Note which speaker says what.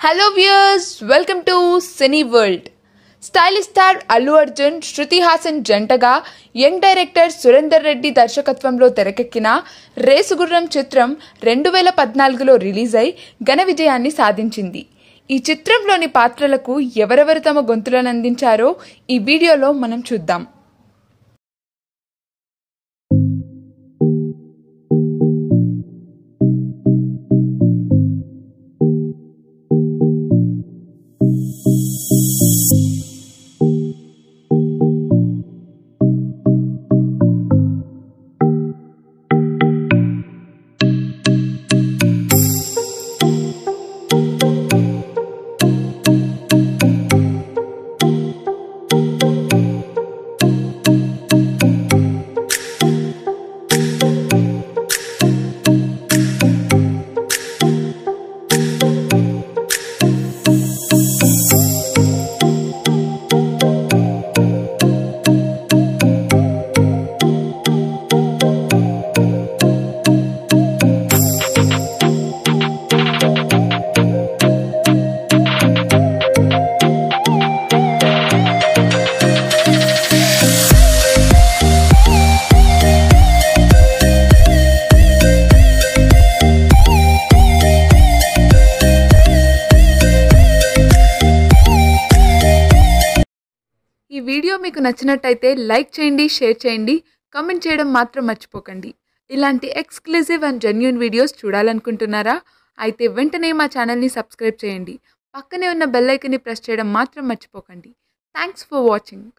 Speaker 1: Hello viewers welcome to cine world stylish star Allu Arjun Shruti Haasan జంటగా young director Surender Reddy దర్శకత్వంలో తెరకెక్కిన రేసుగుర్రం చిత్రం రెండు వేల పద్నాలుగులో రిలీజ్ అయి ఘన విజయాన్ని సాధించింది. ఈ చిత్రంలోని పాత్రలకు ఎవరెవరు తమ గొంతులను అందించారో ఈ వీడియోలో మనం చూద్దాం. ఈ వీడియో మీకు నచ్చినట్టయితే లైక్ చేయండి షేర్ చేయండి కమెంట్ చేయడం మాత్రం మర్చిపోకండి. ఇలాంటి ఎక్స్క్లూజివ్ అండ్ జెన్యున్ వీడియోస్ చూడాలనుకుంటున్నారా? అయితే వెంటనే మా ఛానల్ని సబ్స్క్రైబ్ చేయండి. పక్కనే ఉన్న బెల్ ఐకన్ని ప్రెస్ చేయడం మాత్రం మర్చిపోకండి. Thanks for watching.